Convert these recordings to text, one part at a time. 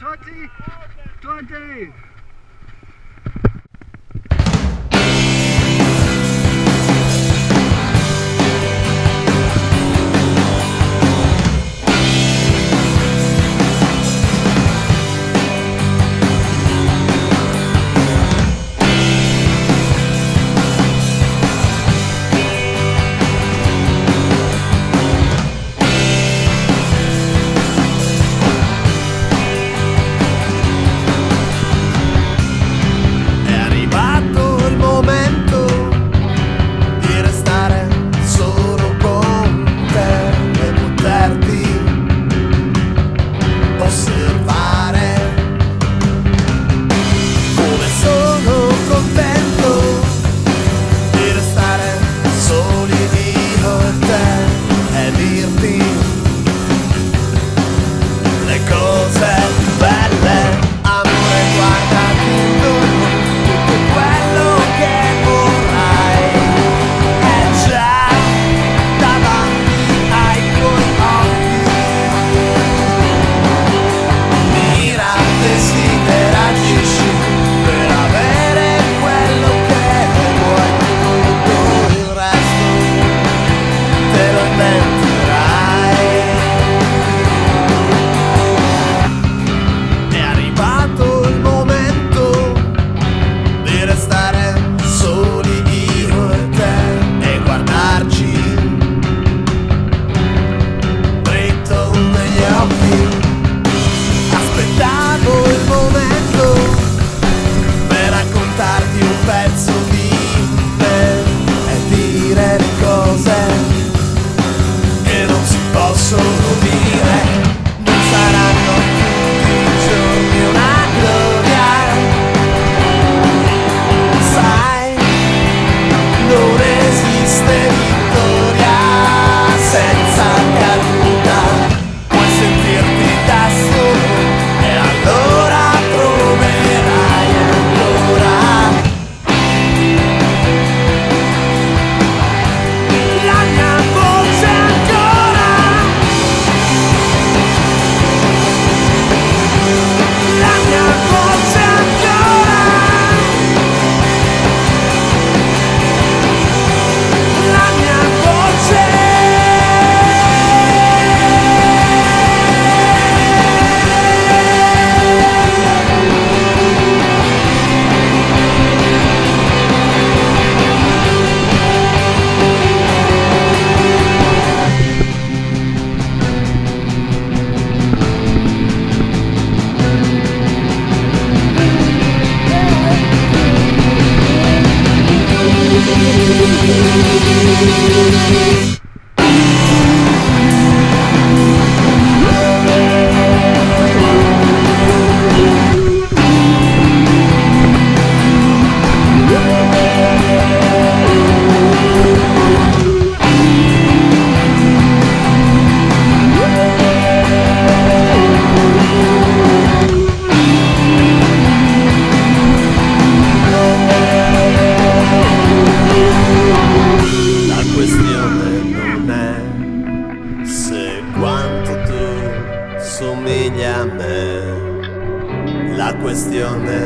20, 20.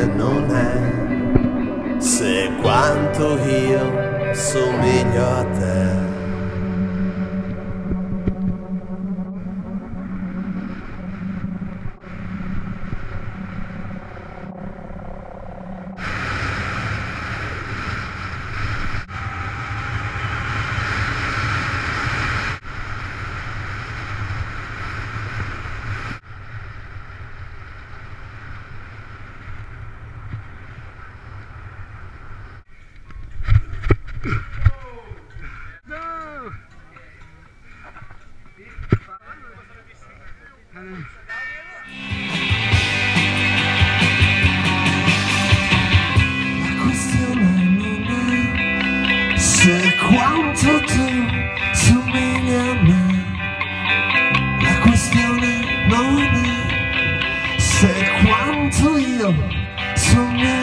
non è se quanto io somiglio a te. No! La questione non è se quanto tu somigli a me. La questione non è se quanto io somigli a me.